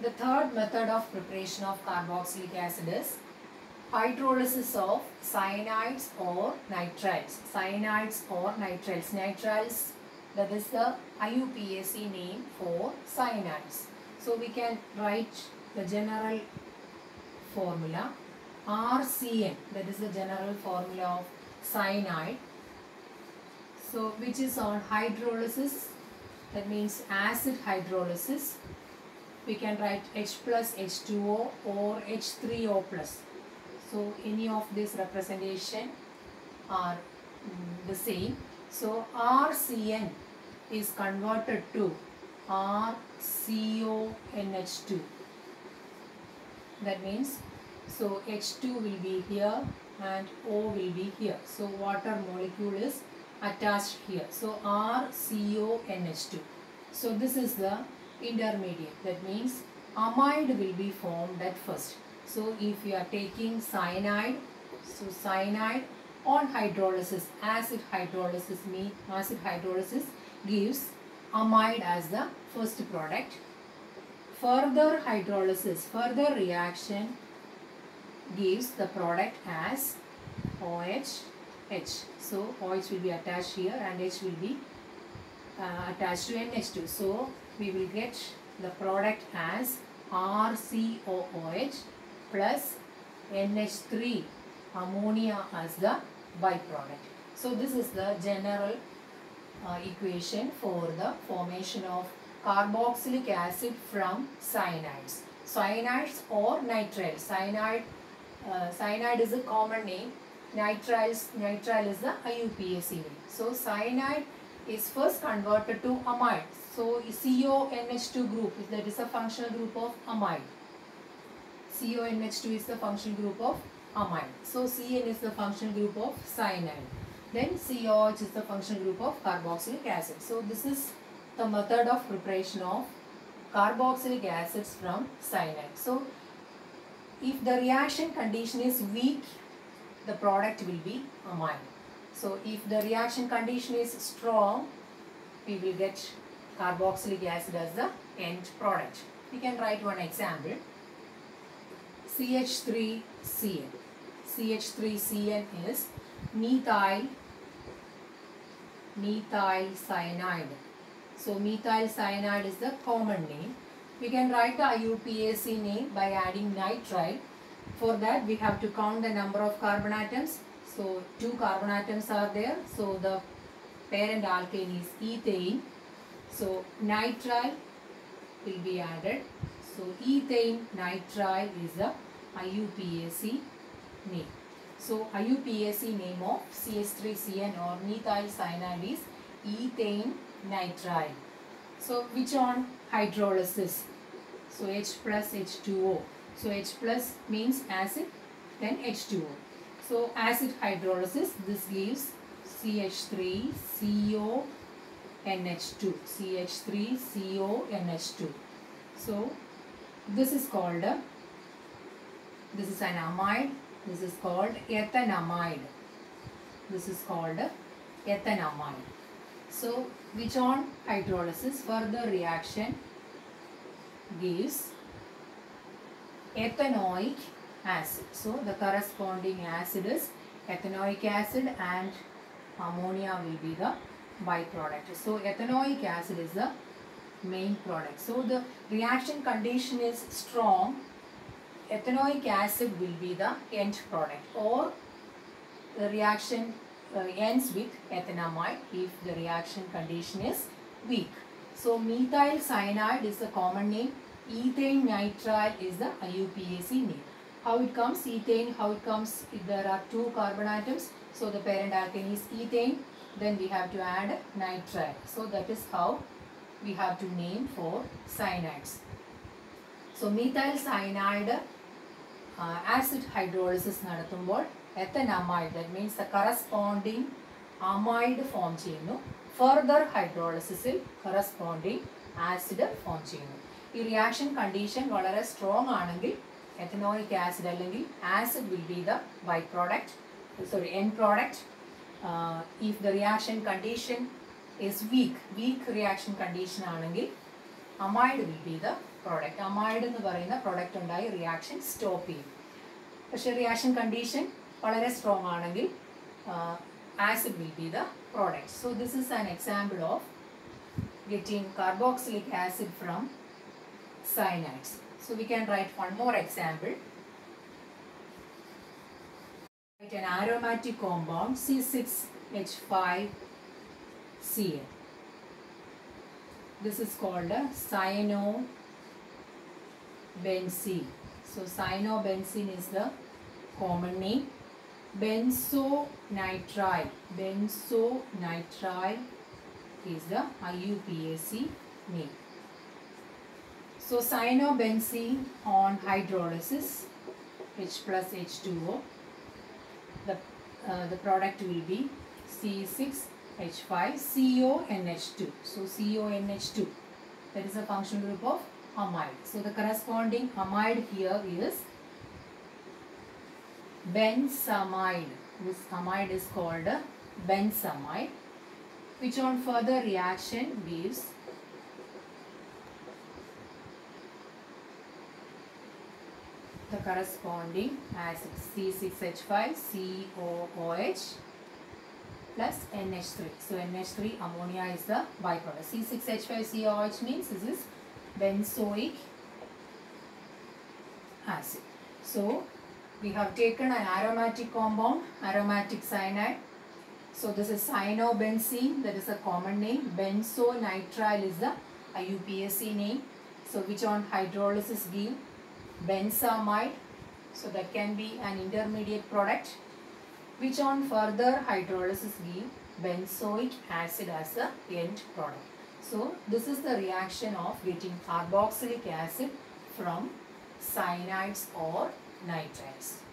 The third method of preparation of carboxylic acid is hydrolysis of cyanides or nitriles. Cyanides or nitriles. Nitriles, that is the IUPAC name for cyanides. So we can write the general formula RCN, that is the general formula of cyanide. So which is on hydrolysis, that means acid hydrolysis. We can write H plus H2O or H3O plus. So any of this representation are mm, the same. So RCN is converted to RCONH2. That means so H2 will be here and O will be here. So water molecule is attached here. So RCONH2. So this is the intermediate. That means amide will be formed at first. So if you are taking cyanide, so cyanide on hydrolysis, acid hydrolysis mean acid hydrolysis gives amide as the first product. Further hydrolysis, further reaction gives the product as OH H. So OH will be attached here and H will be uh, attached to NH2. So we will get the product as RCOOH plus NH3 ammonia as the byproduct. So this is the general uh, equation for the formation of carboxylic acid from cyanides. Cyanides or nitriles. Cyanide, uh, cyanide is a common name. Nitriles, nitrile is the IUPAC name. So cyanide is first converted to amide. So CONH2 group, that is a functional group of amide. CONH2 is the functional group of amide. So CN is the functional group of cyanide. Then COH is the functional group of carboxylic acid. So this is the method of preparation of carboxylic acids from cyanide. So if the reaction condition is weak, the product will be amide. So if the reaction condition is strong, we will get carboxylic acid as the end product. We can write one example. CH3CN. CH3CN is methyl methyl cyanide. So methyl cyanide is the common name. We can write the IUPAC name by adding nitrile. For that we have to count the number of carbon atoms. So two carbon atoms are there. So the parent alkane is ethane. So nitrile will be added. So ethane nitrile is the IUPAC name. So IUPAC name of CH3CN or methyl cyanide is ethane nitrile. So which on hydrolysis? So H plus H2O. So H plus means acid then H2O. So acid hydrolysis this gives CH3CO NH2 CH3CONH2 so this is called a, this is an amide this is called ethanamide. This is called ethanamide. So which on hydrolysis further reaction gives ethanoic acid. So the corresponding acid is ethanoic acid and ammonia will be the byproduct. So ethanoic acid is the main product. So the reaction condition is strong. Ethanoic acid will be the end product or the reaction uh, ends with ethanamide if the reaction condition is weak. So methyl cyanide is the common name. Ethane nitrile is the IUPAC name. How it comes? Ethane, how it comes if there are two carbon atoms. So the parent alkane is ethane then we have to add nitrile. So that is how we have to name for cyanides. So methyl cyanide uh, acid hydrolysis നടത്തുമ്പോൾ ethanamide that means the corresponding amide form ചെയ്യുന്നു further hydrolysis corresponding acid form ചെയ്യുന്നു ഈ reaction condition വളരെ strong ആണെങ്കിൽ ethanoic acid അല്ലെങ്കിൽ acid will be the by product sorry end product uh, if the reaction condition is weak, weak reaction condition ആണെങ്കിൽ amide will be the product amide എന്ന് പറയുന്ന product ഉണ്ടായി reaction stop ചെയ്യും പക്ഷേ reaction condition വളരെ strong ആണെങ്കിൽ acid will be the product so this is an example of getting carboxylic acid from cyanides. So we can write one more example. Write an aromatic compound C6H5CN. This is called a cyanobenzene. So cyanobenzene is the common name. Benzonitrile. Benzonitrile is the IUPAC name. So cyanobenzene on hydrolysis H plus H2O the, uh, the product will be C6H5 CONH2 so CONH2 that is a functional group of amide. So the corresponding amide here is benzamide this amide is called benzamide which on further reaction gives the corresponding acid C6H5COOH plus NH3. So NH3 ammonia is the byproduct. C6H5COOH means this is benzoic acid. So we have taken an aromatic compound, aromatic cyanide. So this is cyanobenzene, that is a common name. Benzonitrile is the IUPAC name. So which on hydrolysis give benzamide so that can be an intermediate product which on further hydrolysis give benzoic acid as the end product. So this is the reaction of getting carboxylic acid from cyanides or nitriles